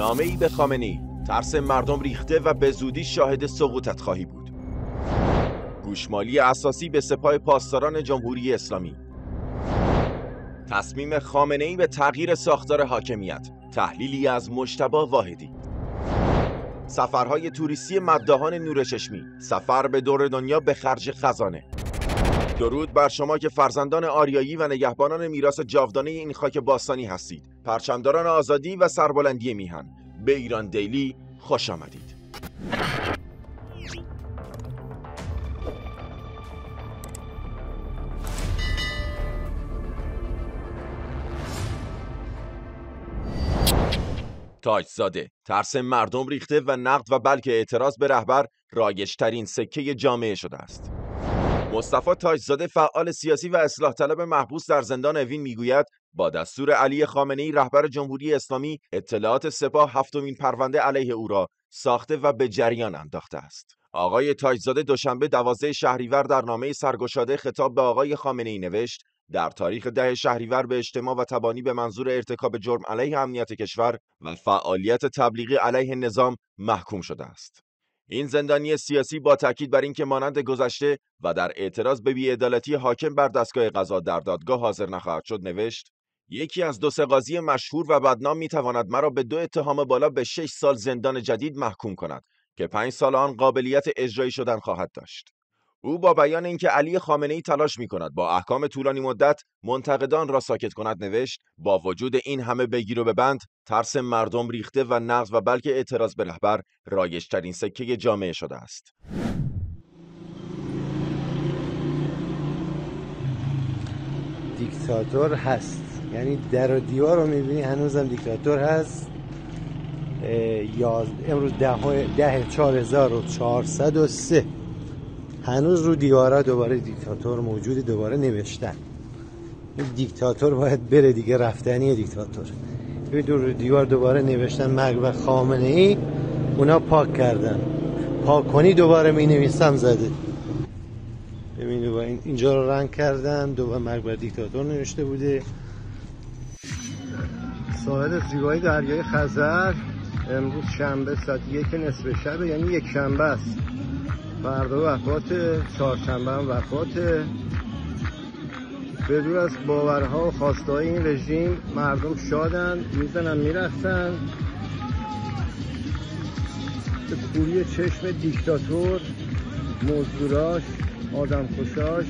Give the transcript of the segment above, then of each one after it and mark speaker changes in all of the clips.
Speaker 1: نامه ای به خامنی ترس مردم ریخته و به زودی شاهد سقوطت خواهی بود. گوشمالی اساسی به سپاه پاسداران جمهوری اسلامی. تصمیم خامنه ای به تغییر ساختار حاکمیت. تحلیلی از مشتبا واحدی. سفرهای توریستی مدهان نورچشمی سفر به دور دنیا به خرج خزانه. درود بر شما که فرزندان آریایی و نگهبانان میراث جاودانه این خاک باستانی هستید. پرچمداران آزادی و سربلندی میهن. به ایران دیلی خوش آمدید. تاجزاده ترس مردم ریخته و نقد و بلکه اعتراض به رهبر رایجترین سکه جامعه شده است. مصطفی تاجزاده فعال سیاسی و اصلاح طلب محبوس در زندان اوین می‌گوید با دستور علی خامنه ای رهبر جمهوری اسلامی اطلاعات سپاه هفتمین پرونده علیه او را ساخته و به جریان انداخته است آقای تاجزاده دوشنبه دوازده شهریور در نامه سرگشاده خطاب به آقای خامنه ای نوشت در تاریخ ده شهریور به اجتماع و تبانی به منظور ارتکاب جرم علیه امنیت کشور و فعالیت تبلیغی علیه نظام محکوم شده است. این زندانی سیاسی با تاکید بر اینکه مانند گذشته و در اعتراض به بیعدالتی حاکم بر دستگاه قضا در دادگاه حاضر نخواهد شد نوشت یکی از دو سه قاضی مشهور و بدنام می‌تواند مرا به دو اتهام بالا به شش سال زندان جدید محکوم کند که پنج سال آن قابلیت اجرایی شدن خواهد داشت. او با بیان اینکه علی خامنه ای تلاش می کند با احکام طولانی مدت منتقدان را ساکت کند نوشت با وجود این همه بگیر و ببند ترس مردم ریخته و نقض و بلکه اعتراض به رهبر رایجترین سکه جامعه شده است.
Speaker 2: دیکتاتور هست. یعنی در و دیوار رو می‌بینی هنوزم دیکتاتور هست. امروز ده, ده 4403 هنوز رو دیوارا دوباره دیکتاتور موجود دوباره نوشتن. دیکتاتور باید بره دیگه رفتنی دیکتاتور. ببین رو دیوار دوباره نوشتن مرگ و خامنه ای اونا پاک کردن. پاک کنی دوباره می نویسم زده. ببین دوباره اینجا رو رنگ کردن دوباره مرگ بر دیکتاتور نوشته بوده. ساحل زیبایی دریای خزر امروز شنبه ساعت یک نصف شب یعنی یک شنبه است. فردا وفات چهارشنبه هم وفات. به دور از باورها و خواسته های این رژیم مردم شادن می‌زنن می‌رفتن به کوری چشم دیکتاتور مزدوراش آدم خوشاش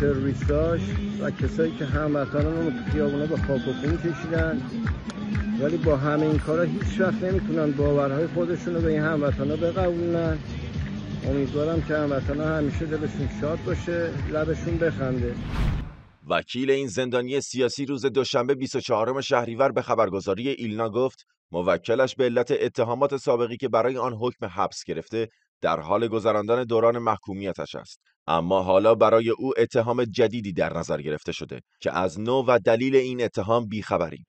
Speaker 2: تروریستاش و کسایی که هموطنان رو تو خیابونا به خاک و خون کشیدن. ولی با همه این کارا هیچ وقت نمی‌تونن باورهای خودشون رو به این هموطنا بقبولن. امیدوارم که هموطنا همیشه دلشون شاد باشه لبشون بخنده.
Speaker 1: وکیل این زندانی سیاسی روز دوشنبه 24 شهریور به خبرگزاری ایلنا گفت موکلش به علت اتهامات سابقی که برای آن حکم حبس گرفته در حال گذراندن دوران محکومیتش است. اما حالا برای او اتهام جدیدی در نظر گرفته شده که از نوع و دلیل این اتهام بیخبریم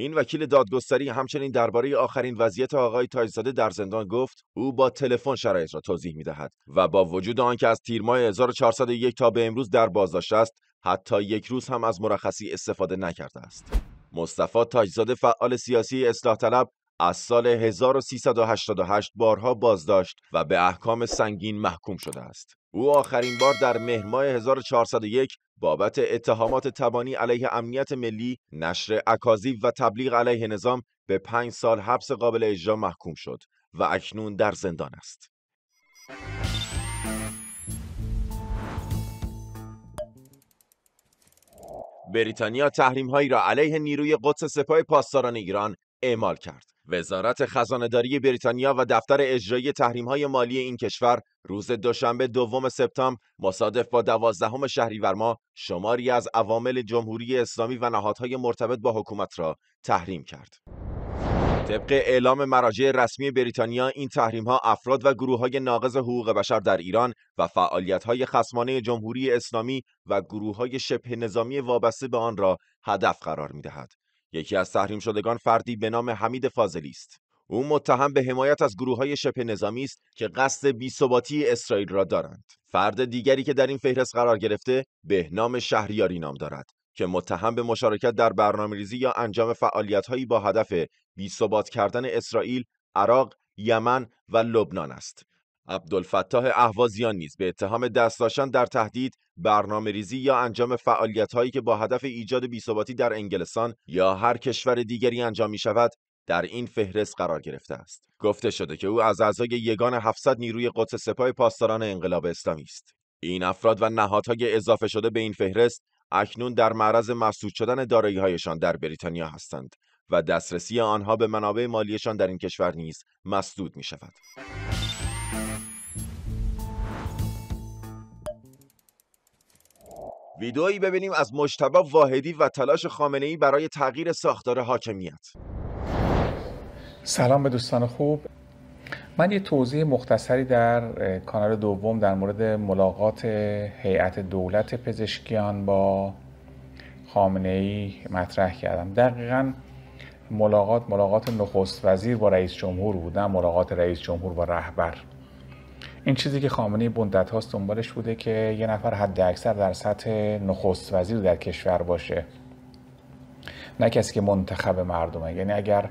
Speaker 1: این وکیل دادگستری همچنین درباره آخرین وضعیت آقای تاجزاده در زندان گفت او با تلفن شرایط را توضیح می‌دهد و با وجود آنکه از تیر ماه 1401 تا به امروز در بازداشت است حتی یک روز هم از مرخصی استفاده نکرده است. مصطفی تاجزاده فعال سیاسی اصلاح طلب از سال 1388 بارها بازداشت و به احکام سنگین محکوم شده است. او آخرین بار در مهر ماه 1401 بابت اتهامات تبانی علیه امنیت ملی، نشر اکاذیب و تبلیغ علیه نظام به پنج سال حبس قابل اجرا محکوم شد و اکنون در زندان است. بریتانیا تحریم هایی را علیه نیروی قدس سپاه پاسداران ایران اعمال کرد. وزارت خزانهداری بریتانیا و دفتر اجرایی های مالی این کشور روز دوشنبه دوم سپتامبر مصادف با دوازدهم شهریور ماه شماری از عوامل جمهوری اسلامی و نهادهای مرتبط با حکومت را تحریم کرد. طبق اعلام مراجع رسمی بریتانیا این تحریم ها افراد و گروه های ناقض حقوق بشر در ایران و فعالیت های خصمانه جمهوری اسلامی و گروه های شبه نظامی وابسته به آن را هدف قرار می دهد. یکی از تحریم شدگان فردی به نام حمید فاضلی است او متهم به حمایت از گروه های شبه نظامی است که قصد بیثباتی اسرائیل را دارند فرد دیگری که در این فهرست قرار گرفته به نام شهریاری نام دارد که متهم به مشارکت در برنامه‌ریزی یا انجام فعالیت‌هایی با هدف بی‌ثبات کردن اسرائیل، عراق، یمن و لبنان است. عبدالفتاح اهوازیان نیز به اتهام دست داشتن در تهدید برنامه ریزی یا انجام فعالیت هایی که با هدف ایجاد بیثباتی در انگلستان یا هر کشور دیگری انجام می شود در این فهرست قرار گرفته است. گفته شده که او از اعضای یگان 700 نیروی قدس سپاه پاسداران انقلاب اسلامی است. این افراد و نهادهای اضافه شده به این فهرست اکنون در معرض مسدود شدن دارایی‌هایشان در بریتانیا هستند و دسترسی آنها به منابع مالیشان در این کشور نیز مسدود می شود. ویدئویی ببینیم از مجتبی واحدی و تلاش خامنه ای برای تغییر ساختار حاکمیت.
Speaker 3: سلام به دوستان خوب. من یه توضیح مختصری در کانال دوم در مورد ملاقات هیئت دولت پزشکیان با خامنه ای مطرح کردم. دقیقا ملاقات ملاقات نخست وزیر با رئیس جمهور بود نه ملاقات رئیس جمهور با رهبر. این چیزی که خامنه بندت هاست دنبالش بوده که یه نفر حد اکثر در سطح نخست وزیر در کشور باشه. نه کسی که منتخب مردمه. یعنی اگر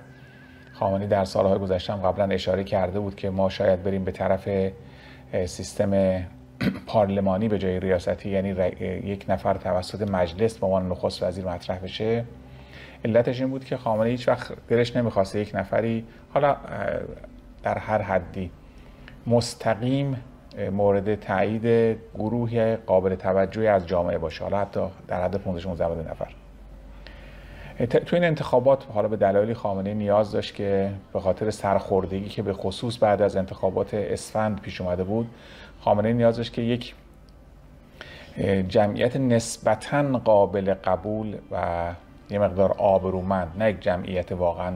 Speaker 3: خامنه در سالهای گذشته قبلا اشاره کرده بود که ما شاید بریم به طرف سیستم پارلمانی به جای ریاستی یعنی یک نفر توسط مجلس به عنوان نخست وزیر مطرح بشه علتش این بود که خامنه هیچ وقت دلش نمی‌خواسته یک نفری حالا در هر حدی مستقیم مورد تایید گروهی قابل توجهی از جامعه باشه. حالا حتی در حد 15 16 نفر. تو این انتخابات حالا به دلایلی خامنه نیاز داشت که به خاطر سرخوردگی که به خصوص بعد از انتخابات اسفند پیش اومده بود خامنه نیاز داشت که یک جمعیت نسبتا قابل قبول و یه مقدار آبرومند نه یک جمعیت واقعا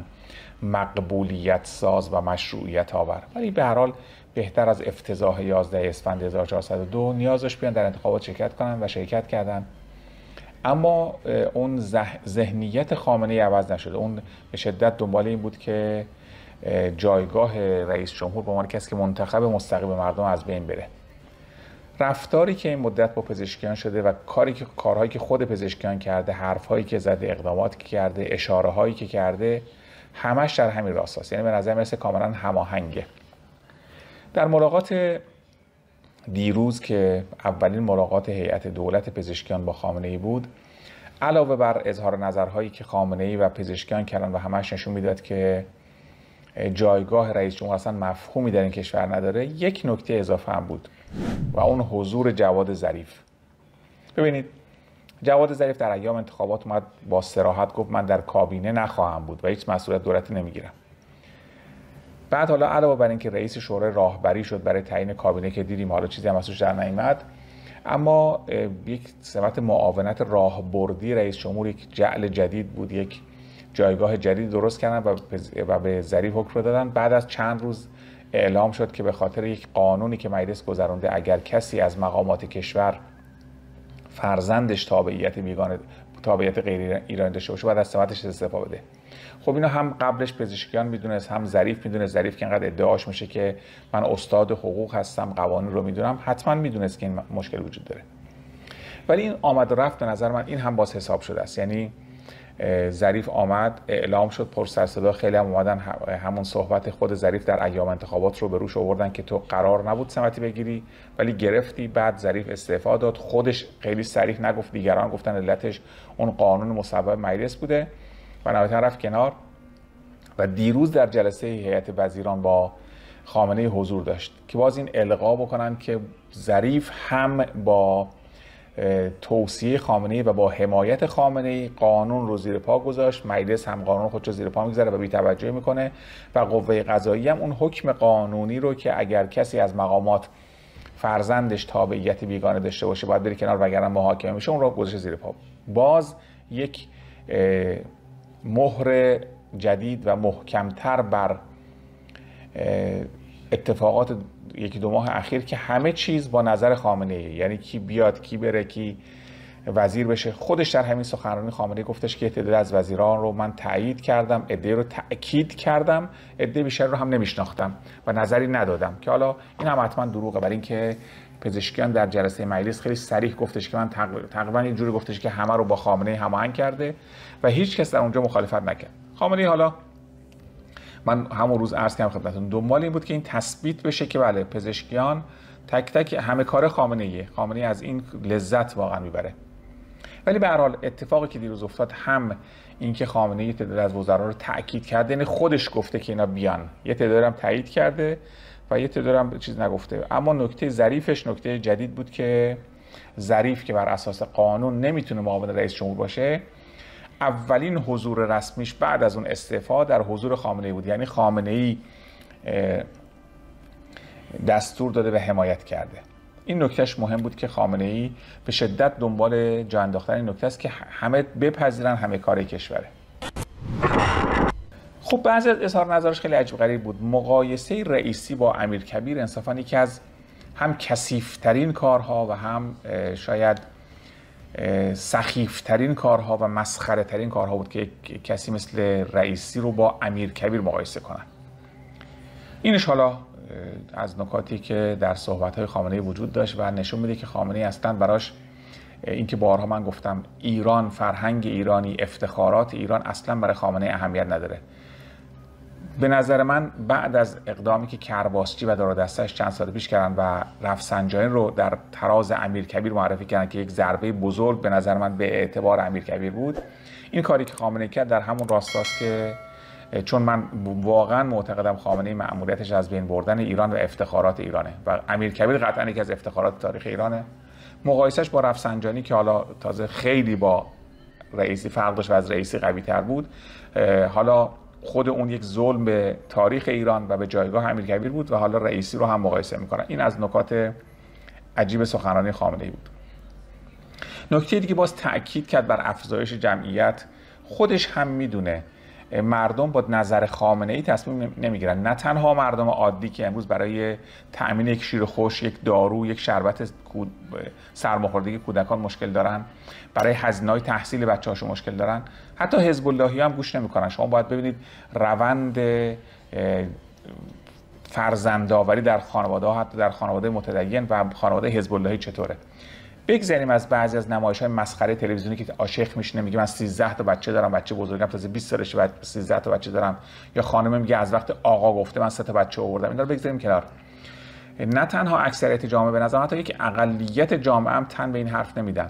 Speaker 3: مقبولیت ساز و مشروعیت آور. ولی به هر حال بهتر از افتضاح 11 اسفند 1402 نیازش بیان در انتخابات شرکت کنن و شرکت کردن. اما اون ذهنیت خامنه عوض نشده. اون به شدت دنبال این بود که جایگاه رئیس جمهور به عنوان کسی که منتخب مستقیم مردم از بین بره. رفتاری که این مدت با پزشکیان شده و کاری که کارهایی که خود پزشکیان کرده حرفهایی که زده اقداماتی که کرده اشاره هایی که کرده همش در همین راست یعنی به نظر مثل کاملا هماهنگه. در ملاقات دیروز که اولین ملاقات هیئت دولت پزشکیان با خامنه ای بود علاوه بر اظهار نظرهایی که خامنه ای و پزشکیان کردن و همش نشون می‌داد که جایگاه رئیس جمهور اصلا مفهومی در این کشور نداره یک نکته اضافه هم بود و اون حضور جواد ظریف. ببینید جواد ظریف در ایام انتخابات اومد با سراحت گفت من در کابینه نخواهم بود و هیچ مسئولیت دولتی نمی‌گیرم. بعد حالا علاوه بر اینکه رئیس شورای راهبری شد برای تعیین کابینه که دیدیم حالا چیزی هم ازش در نیامد اما یک سمت معاونت راهبردی رئیس جمهور یک جعل جدید بود یک جایگاه جدید درست کردن و به ظریف حکم دادن. بعد از چند روز اعلام شد که به خاطر یک قانونی که مجلس گذرانده اگر کسی از مقامات کشور فرزندش تابعیت بیگانه تابعیت غیر ایرانی داشته باشه باید از سمتش استعفا بده. خب اینا هم قبلش پزشکیان می‌دونست هم ظریف می‌دونه ظریف که انقدر ادعاش میشه که من استاد حقوق هستم قوانین رو می‌دونم. حتما می‌دونست که این مشکل وجود داره. ولی این آمد و رفت به نظر من این هم باز حساب شده است. یعنی ظریف آمد اعلام شد پر سر صدا خیلی هم اومدن همون صحبت خود ظریف در ایام انتخابات رو به روش آوردن که تو قرار نبود سمتی بگیری. ولی گرفتی بعد ظریف استعفا داد. خودش خیلی صریح نگفت دیگران گفتن علتش. اون قانون مصوب مجلس بوده. نهایتا رفت کنار و دیروز در جلسه هیئت وزیران با خامنه حضور داشت که باز این القا بکنن که ظریف هم با توصیه خامنه و با حمایت خامنه قانون رو زیر پا گذاشت. مجلس هم قانون خودش رو زیر پا می‌گذاره و بی‌توجهی می‌کنه و قوه قضایی هم اون حکم قانونی رو که اگر کسی از مقامات فرزندش تابعیت بیگانه داشته باشه باید بری کنار وگرنه محاکمه میشه اون رو گذاشته زیر پا. باز یک مهر جدید و محکمتر بر اتفاقات یکی دو ماه اخیر که همه چیز با نظر خامنه ای. یعنی کی بیاد کی بره کی وزیر بشه. خودش در همین سخنرانی خامنه‌ای گفتش که تعداد از وزیران رو من تایید کردم عده رو تاکید کردم عده بیشتر رو هم نمیشناختم و نظری ندادم. که حالا این هم حتما دروغه برای اینکه پزشکیان در جلسه مجلس خیلی صریح گفتش که من تقریبا اینجوری گفتش که همه رو با خامنه هماهنگ کرده و هیچ کس در اونجا مخالفت نکرد. خامنه حالا من همون روز عرض کردم خدمتتون دنبال این بود که این تثبیت بشه که بله پزشکیان تک تک همه کار خامنه ایه. خامنه از این لذت واقعا می‌بره. ولی به هر حال اتفاقی که دیروز افتاد هم اینکه خامنه یه تعداد از وزرا رو تاکید کرده یعنی خودش گفته که اینا بیان. یه تعداد هم تایید کرده. یه تعداد چیز نگفته. اما نکته ظریفش نکته جدید بود که ظریف که بر اساس قانون نمی‌تونه معاون رئیس جمهور باشه اولین حضور رسمیش بعد از اون استعفا در حضور خامنه ای بود. یعنی خامنه ای دستور داده و حمایت کرده. این نکتهش مهم بود که خامنه ای به شدت دنبال جا انداختن این نکته است که همه بپذیرن همه کار کشوره. خب بعضی از اظهار نظرش خیلی عجیب غریب بود. مقایسه رئیسی با امیر کبیر انصافا یکی از هم کسیفترین کارها و هم شاید سخیفترین کارها و مسخره ترین کارها بود که کسی مثل رئیسی رو با امیر کبیر مقایسه کنن. اینش حالا از نکاتی که در صحبت های خامنه وجود داشت و نشون میده که خامنه اصلا براش اینکه بارها من گفتم ایران فرهنگ ایرانی افتخارات ایران اصلا برای خامنه اهمیت نداره. به نظر من بعد از اقدامی که کرباسچی و دار دستش چند سال پیش کردن و رفسنجانی رو در تراز امیر کبیر معرفی کردن که یک ضربه بزرگ به نظر من به اعتبار امیر کبیر بود این کاری که خامنه کرد در همون راستاست که چون من واقعا معتقدم خامنه مأموریتش از بین بردن ایران و افتخارات ایرانه و امیر کبیر قطعا یکی از افتخارات تاریخ ایرانه. مقایسش با رفسنجانی که حالا تازه خیلی با رئیسی فرق داشت و از رئیسی قوی تر بود حالا خود اون یک ظلم به تاریخ ایران و به جایگاه امیرکبیر بود و حالا رئیسی رو هم مقایسه می‌کنن. این از نکات عجیب سخنرانی خامنه ای بود. نکته دیگه باز تاکید کرد بر افزایش جمعیت. خودش هم می‌دونه مردم با نظر خامنه ای تصمیم نمی‌گیرن. نه تنها مردم عادی که امروز برای تأمین یک شیر خوش یک دارو یک شربت سرماخوردگی کودکان مشکل دارن. برای هزینه های تحصیل بچه هاشون مشکل دارن. حتی حزب اللهی هم گوش نمی‌کنن. شما باید ببینید روند فرزندآوری در خانواده ها حتی در خانواده متدین و خانواده حزب اللهی چطوره. بگذاریم از بعضی از نمایش های مسخره تلویزیونی که عاشق میشینه میگه من 13 تا بچه دارم بچه بزرگم تازه 20 سالشه بعد 13 تا بچه دارم. یا خانم میگه از وقت آقا گفته من 3 تا بچه آوردم. اینا رو بگذاریم کنار. نه تنها اکثریت جامعه به نظر حتی یک اقلیت جامعه هم تن به این حرف نمیدن.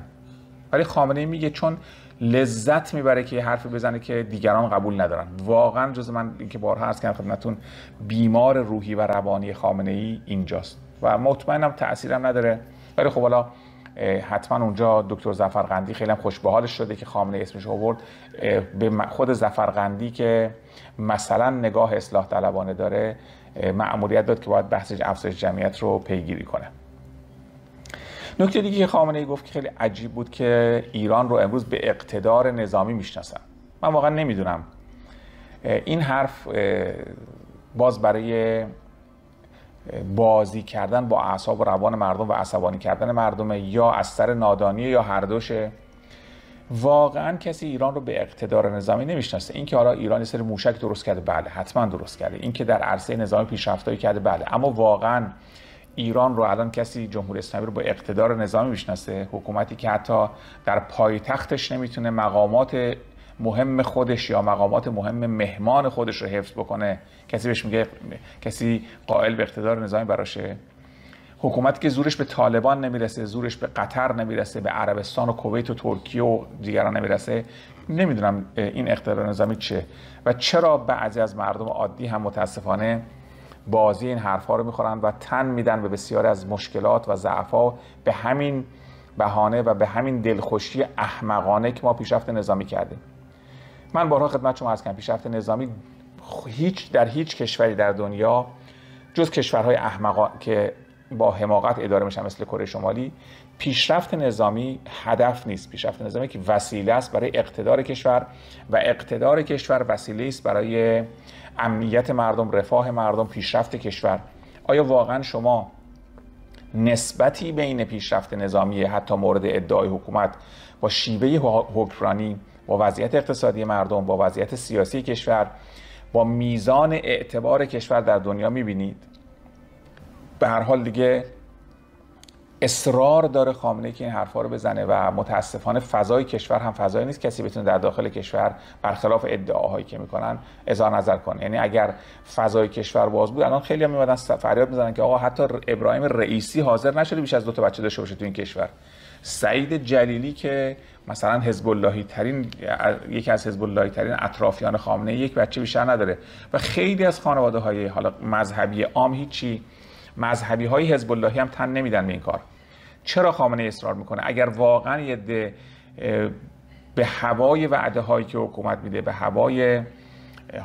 Speaker 3: ولی خامنه میگه چون لذت می‌بره که یه حرفی بزنه که دیگران قبول ندارن. واقعا جز من اینکه بارها عرض کردم خدمتتون بیمار روحی و روانی خامنه ای اینجاست. و مطمئنم تاثیرم نداره. ولی خب حالا حتما اونجا دکتر زفرقندی خیلی هم شده که خامنه اسمش آورد. به خود زفرقندی که مثلا نگاه اصلاح طلبانه داره مأموریت داد که باید بحث افزایش جمعیت رو پیگیری کنه. نکته دیگه که خامنه ای گفت که خیلی عجیب بود که ایران رو امروز به اقتدار نظامی می‌شناسن. من واقعا نمی‌دونم. این حرف باز برای بازی کردن با اعصاب و روان مردم و عصبانی کردن مردم یا از سر نادانی یا هر دوشه. واقعا کسی ایران رو به اقتدار نظامی نمی‌شناسه. اینکه حالا ایران یه سری موشک درست کرده بله حتما درست کرده. اینکه در عرصه نظامی پیشرفتایی کرده بله. اما واقعا ایران رو الان کسی جمهوری اسلامی رو با اقتدار نظامی می‌شناسه؟ حکومتی که حتی در پایتختش نمی‌تونه مقامات مهم خودش یا مقامات مهم مهمان خودش رو حفظ بکنه. کسی بهش میگه کسی قائل به اقتدار نظامی براشه. حکومتی که زورش به طالبان نمی‌رسه زورش به قطر نمی‌رسه به عربستان و کویت و ترکیه و دیگران نمی‌رسه. نمی‌دونم این اقتدار نظامی چه و چرا بعضی از مردم عادی هم متاسفانه بازی این حرفها رو می‌خورن و تن میدن به بسیاری از مشکلات و ضعفا به همین بهانه و به همین دلخوشی احمقانه که ما پیشرفت نظامی کردیم. من بارها خدمت شما از کنم پیشرفت نظامی هیچ در هیچ کشوری در دنیا جز کشورهای احمقا که با حماقت اداره میشن مثل کره شمالی پیشرفت نظامی هدف نیست. پیشرفت نظامی که وسیله است برای اقتدار کشور و اقتدار کشور وسیله است برای امنیت مردم رفاه مردم پیشرفت کشور. آیا واقعا شما نسبتی بین پیشرفت نظامی حتی مورد ادعای حکومت با شیوه حکمرانی با وضعیت اقتصادی مردم با وضعیت سیاسی کشور با میزان اعتبار کشور در دنیا می‌بینید. به هر حال دیگه اصرار داره خامنه که این حرفا رو بزنه و متاسفانه فضای کشور هم فضایی نیست. کسی بتونه در داخل کشور برخلاف ادعاهایی که می‌کنن اظهار نظر کنه. یعنی اگر فضای کشور باز بود الان خیلی میمدن فریاد می‌زنن که آقا حتی ابراهیم رئیسی حاضر نشده بیش از دو تا بچه داشته باشه تو این کشور. سعید جلیلی که مثلا حزب اللهی ترین یکی از حزب اللهی ترین اطرافیان خامنه یک بچه بیشتر نداره. و خیلی از خانواده های حالا مذهبی عام هیچی مذهبی های حزب اللهی هم تن نمیدن به این کار. چرا خامنه اصرار می‌کنه؟ اگر واقعا یه به هوای وعده هایی که حکومت میده به هوای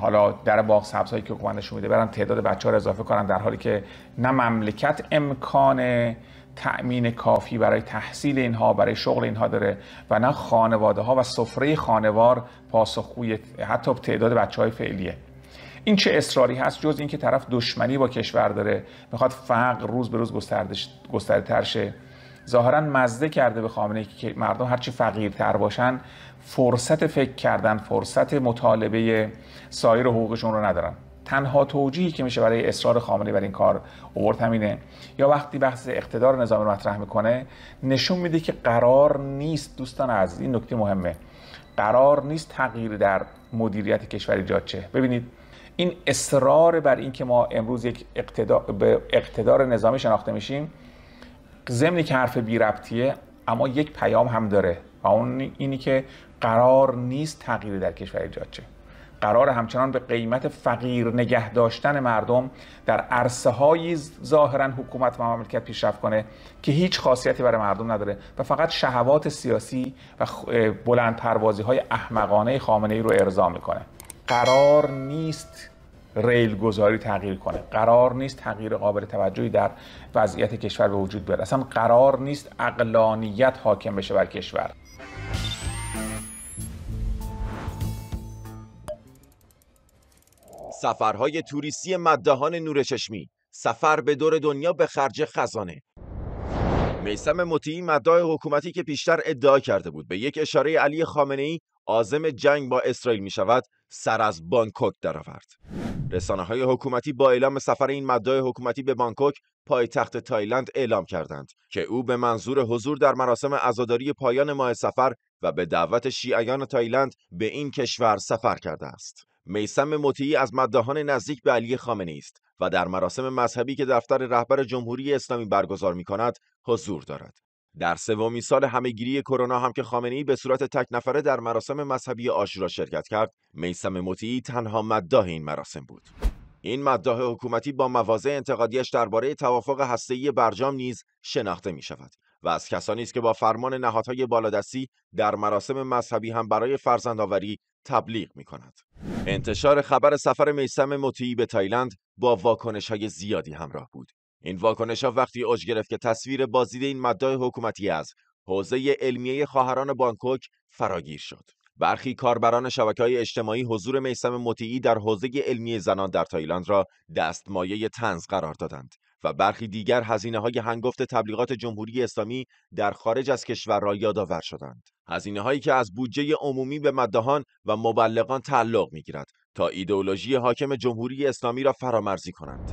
Speaker 3: حالا در باغ سبز هایی که حکومت نشون میده برن تعداد بچه ها رو اضافه کنن در حالی که نه مملکت امکان تأمین کافی برای تحصیل اینها برای شغل اینها داره و نه خانواده ها و سفره خانوار پاسخگوی حتی تعداد بچه های فعلیه. این چه اصراری هست جز اینکه طرف دشمنی با کشور داره می‌خواد فقر روز به روز گسترده تر شه. ظاهرا مزده کرده به خامنه که مردم هرچی فقیرتر باشن فرصت فکر کردن فرصت مطالبه سایر حقوقشون رو ندارن. تنها توجیهی که میشه برای اصرار خامنه بر این کار اوورد همینه. یا وقتی بحث اقتدار نظام رو مطرح می‌کنه نشون میده که قرار نیست دوستان عزیز این نکته مهمه. قرار نیست تغییر در مدیریت کشور ایجاد چه ببینید این اصرار بر اینکه ما امروز یک اقتدار به اقتدار نظامی شناخته میشیم ضمنی که حرف بی ربطیه اما یک پیام هم داره و اون اینی که قرار نیست تغییری در کشور ایجاد شه. قرار همچنان به قیمت فقیر نگه داشتن مردم در عرصه های ظاهرا حکومت و مملکت پیشرفت کنه که هیچ خاصیتی برای مردم نداره و فقط شهوات سیاسی و بلند پروازی های احمقانه خامنه ای رو ارضا می‌کنه. قرار نیست ریل گذاری تغییر کنه. قرار نیست تغییر قابل توجهی در وضعیت کشور به وجود بیاد اصلا قرار نیست اقلانیت حاکم بشه بر کشور.
Speaker 1: سفرهای توریستی مداحان نورچشمی سفر به دور دنیا به خرج خزانه میسم مطیعی مداح حکومتی که پیشتر ادعا کرده بود به یک اشاره علی خامنه ای عازم جنگ با اسرائیل می شود سر از بانکوک درآورد. رسانه های حکومتی با اعلام سفر این مداح حکومتی به بانکوک پایتخت تایلند اعلام کردند که او به منظور حضور در مراسم عزاداری پایان ماه صفر و به دعوت شیعیان تایلند به این کشور سفر کرده است. میسم مطیعی از مدهان نزدیک به علی خامنه‌ای است و در مراسم مذهبی که دفتر رهبر جمهوری اسلامی برگزار می کند حضور دارد. در سومین سال همهگیری کرونا هم که خامنه‌ای به صورت تک نفره در مراسم مذهبی آشورا شرکت کرد، میسم مطیعی تنها مداح این مراسم بود. این مداح حکومتی با مواضع انتقادیش درباره توافق هسته‌ای برجام نیز شناخته می شود و از کسانی است که با فرمان نهادهای بالادستی در مراسم مذهبی هم برای فرزندآوری تبلیغ می کند. انتشار خبر سفر میسم مطیعی به تایلند با واکنش های زیادی همراه بود. این واکنش ها وقتی اوج گرفت که تصویر بازدید این مدای حکومتی از حوزه علمیه خواهران بانکوک فراگیر شد. برخی کاربران شبکه های اجتماعی حضور میسم مطیعی در حوزه علمی زنان در تایلند را دستمایه تنز قرار دادند و برخی دیگر هزینه های هنگفت تبلیغات جمهوری اسلامی در خارج از کشور را یادآور شدند. هزینه هایی که از بودجه عمومی به مدهان و مبلغان تعلق می گیرد تا ایدئولوژی حاکم جمهوری اسلامی را فرامرزی کنند.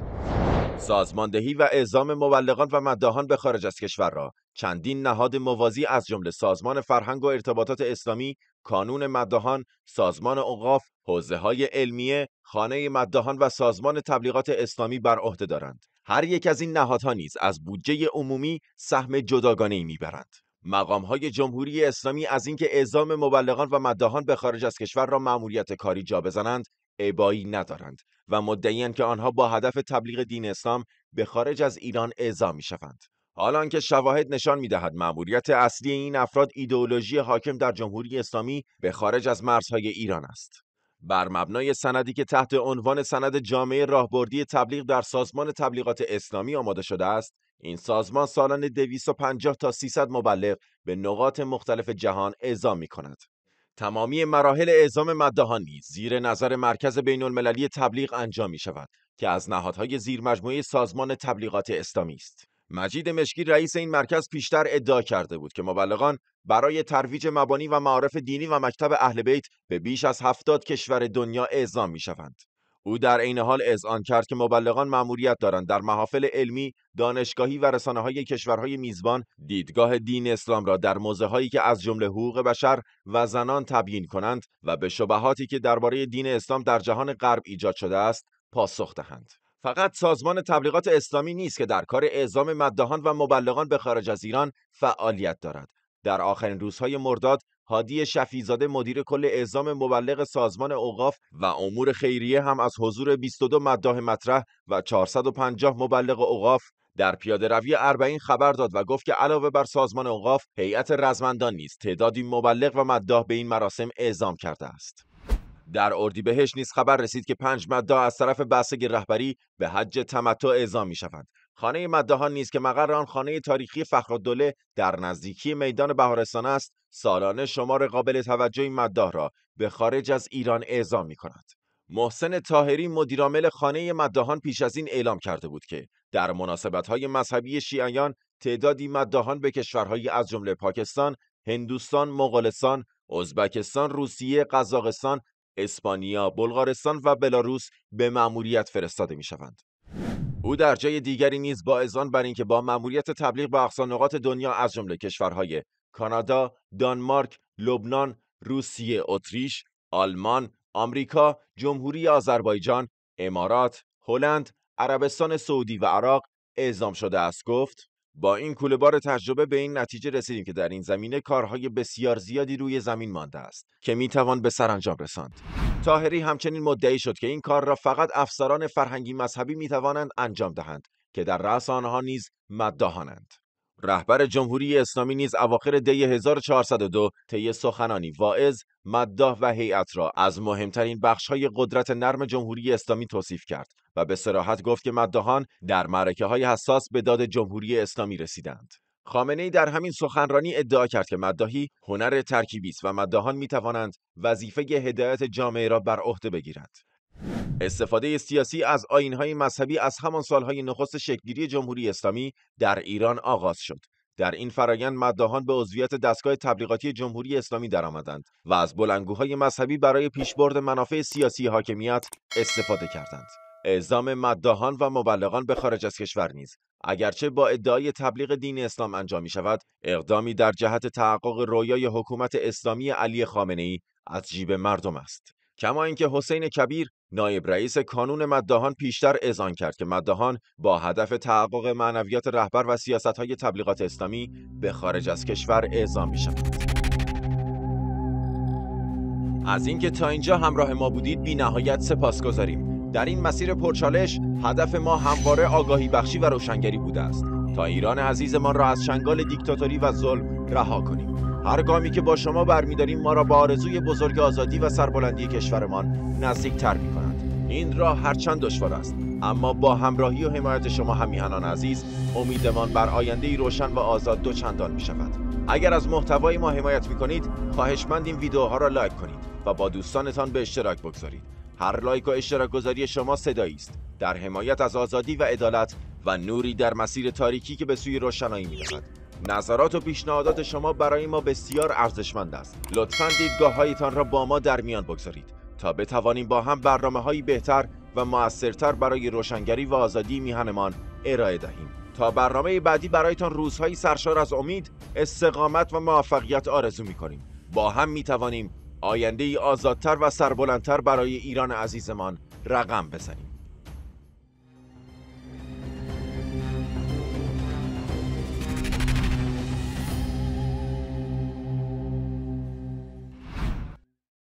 Speaker 1: سازماندهی و اعزام مبلغان و مداهان به خارج از کشور را چندین نهاد موازی از جمله سازمان فرهنگ و ارتباطات اسلامی، کانون مداهان، سازمان اوقاف، حوزه های علمیه، خانه مداهان و سازمان تبلیغات اسلامی بر عهده دارند. هر یک از این نهادها نیز از بودجه عمومی سهم جداگانه می‌برند. مقام های جمهوری اسلامی از اینکه اعزام مبلغان و مداهان به خارج از کشور را مأموریت کاری جا بزنند ابایی ندارند و مدعیان که آنها با هدف تبلیغ دین اسلام به خارج از ایران اعزام می شوند. حالان که شواهد نشان می دهد مأموریت اصلی این افراد ایدئولوژی حاکم در جمهوری اسلامی به خارج از مرزهای ایران است. بر مبنای سندی که تحت عنوان سند جامعه راهبردی تبلیغ در سازمان تبلیغات اسلامی آماده شده است، این سازمان سالانه 250 تا 300 مبلغ به نقاط مختلف جهان اعزام می کند. تمامی مراحل اعزام مدهان نیز زیر نظر مرکز بین المللی تبلیغ انجام می شود که از نهادهای زیر مجموعه سازمان تبلیغات اسلامی است. مجید مشکی رئیس این مرکز پیشتر ادعا کرده بود که مبلغان برای ترویج مبانی و معارف دینی و مکتب اهل بیت به بیش از هفتاد کشور دنیا اعزام می شوند. او در عین حال اذعان کرد که مبلغان مأموریت دارند در محافل علمی، دانشگاهی و رسانه های کشورهای میزبان دیدگاه دین اسلام را در موضع هایی که از جمله حقوق بشر و زنان تبیین کنند و به شبهاتی که درباره دین اسلام در جهان غرب ایجاد شده است پاسخ دهند. فقط سازمان تبلیغات اسلامی نیست که در کار اعزام مدهان و مبلغان به خارج از ایران فعالیت دارد. در آخرین روزهای مرداد هادی شفیزاده مدیر کل اعزام مبلغ سازمان اوقاف و امور خیریه هم از حضور 22 مداح مطرح و 450 مبلغ اوقاف در پیاده روی اربعین خبر داد و گفت که علاوه بر سازمان اوقاف هیئت رزمندان نیز تعدادی مبلغ و مداح به این مراسم اعزام کرده است. در اردیبهشت نیز خبر رسید که پنج مداح از طرف بسگ رهبری به حج تمتع اعزام می شوند خانه مدهان نیز که مقر آن خانه تاریخی فخرالدوله در نزدیکی میدان بهارستان است سالانه شمار قابل توجهی مداح را به خارج از ایران اعزام می کند. محسن تاهری مدیرعامل خانه مداهان پیش از این اعلام کرده بود که در مناسبت‌های مذهبی شیعیان تعدادی مداهان به کشورهایی از جمله پاکستان، هندوستان، مغولستان، ازبکستان، روسیه، قزاقستان، اسپانیا، بلغارستان و بلاروس به مأموریت فرستاده می‌شوند. او در جای دیگری نیز با بر اینکه با مأموریت تبلیغ به اقصا نقاط دنیا از جمله کشورهای کانادا، دانمارک، لبنان، روسیه، اتریش، آلمان، آمریکا، جمهوری آذربایجان، امارات، هلند، عربستان سعودی و عراق اعزام شده است. گفت با این بار تجربه به این نتیجه رسیدیم که در این زمینه کارهای بسیار زیادی روی زمین مانده است که می‌توان به سرانجام رساند. تاهری همچنین مدعی شد که این کار را فقط افسران فرهنگی مذهبی می‌توانند انجام دهند که در رأس آنها نیز مدداهانند. رهبر جمهوری اسلامی نیز اواخر دی 1402 طی سخنانی واعظ مداح و هیئت را از مهمترین بخش‌های قدرت نرم جمهوری اسلامی توصیف کرد و به صراحت گفت که مداحان در معرکه های حساس به داد جمهوری اسلامی رسیدند. خامنه ای در همین سخنرانی ادعا کرد که مداحی هنر ترکیبی است و مداحان می توانند وظیفه هدایت جامعه را بر عهده بگیرند. استفاده سیاسی از آینهای مذهبی از همان سالهای نخست شکلگیری جمهوری اسلامی در ایران آغاز شد. در این فرایند مداهان به عضویت دستگاه تبلیغاتی جمهوری اسلامی درآمدند و از بلنگوهای مذهبی برای پیشبرد منافع سیاسی حاکمیت استفاده کردند. اعزام مداهان و مبلغان به خارج از کشور نیز اگرچه با ادعای تبلیغ دین اسلام انجام می شود اقدامی در جهت تحقق رویای حکومت اسلامی علی خامنه ای از جیب مردم است کما اینکه حسین کبیر نایب رئیس کانون مداهان پیشتر اذعان کرد که مداهان با هدف تحقق معنویات رهبر و های تبلیغات اسلامی به خارج از کشور اعزام می از اینکه تا اینجا همراه ما بودید بی نهایت سپاس گذاریم. در این مسیر پرچالش هدف ما همواره آگاهی بخشی و روشنگری بوده است تا ایران عزیزمان را از چنگال دیکتاتوری و ظلم رها کنیم هر گامی که با شما برمیداریم ما را با آرزوی بزرگ آزادی و سربلندی کشورمان نزدیک تر می کنند. این راه هرچند دشوار است. اما با همراهی و حمایت شما همیهنان عزیز امیدمان بر آینده روشن و آزاد دو چندان می شود اگر از محتوای ما حمایت می کنید خواهشمند این ویدیوها را لایک کنید و با دوستانتان به اشتراک بگذارید. هر لایک و اشتراک گذاری شما صدایی است. در حمایت از آزادی و عدالت و نوری در مسیر تاریکی که به سوی روشنایی می‌رود نظرات و پیشنهادات شما برای ما بسیار ارزشمند است. لطفا دیدگاه هایتان را با ما در میان بگذارید. تا بتوانیم با هم برنامه هایی بهتر و موثرتر برای روشنگری و آزادی میهنمان ارائه دهیم. تا برنامه بعدی برایتان روزهایی سرشار از امید استقامت و موفقیت آرزو می‌کنیم. با هم می‌توانیم آینده ای آزادتر و سربلندتر برای ایران عزیزمان رقم بزنیم.